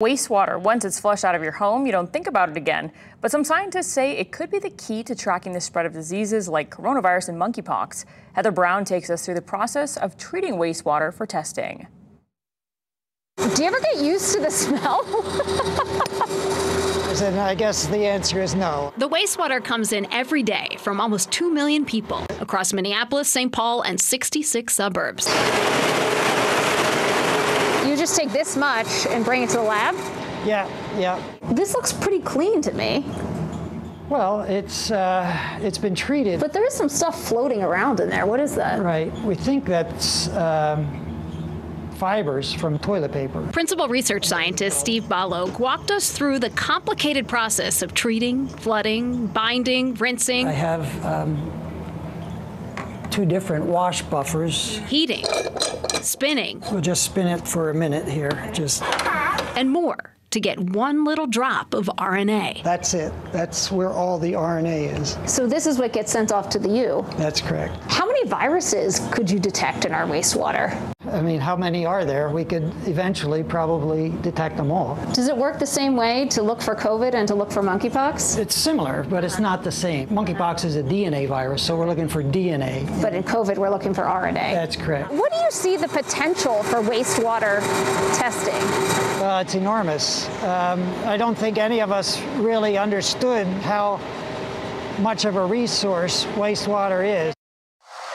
Wastewater, once it's flushed out of your home, you don't think about it again. But some scientists say it could be the key to tracking the spread of diseases like coronavirus and monkeypox. Heather Brown takes us through the process of treating wastewater for testing. Do you ever get used to the smell? And I guess the answer is no. The wastewater comes in every day from almost 2 million people across Minneapolis, St. Paul, and 66 suburbs. You just take this much and bring it to the lab? Yeah, yeah. This looks pretty clean to me. Well, it's uh, it's been treated. But there is some stuff floating around in there. What is that? Right. We think that's um, fibers from toilet paper. Principal research scientist Steve Balogh walked us through the complicated process of treating, flooding, binding, rinsing. I have um, two different wash buffers. Heating, spinning. We'll just spin it for a minute here. Just. And more to get one little drop of RNA. That's it. That's where all the RNA is. So this is what gets sent off to the U. That's correct. How many viruses could you detect in our wastewater? I mean, how many are there? We could eventually probably detect them all. Does it work the same way to look for COVID and to look for monkeypox? It's similar, but it's not the same. Monkeypox is a DNA virus, so we're looking for DNA. But in COVID, we're looking for RNA. That's correct. What do you see the potential for wastewater testing? Uh, it's enormous. Um, I don't think any of us really understood how much of a resource wastewater is.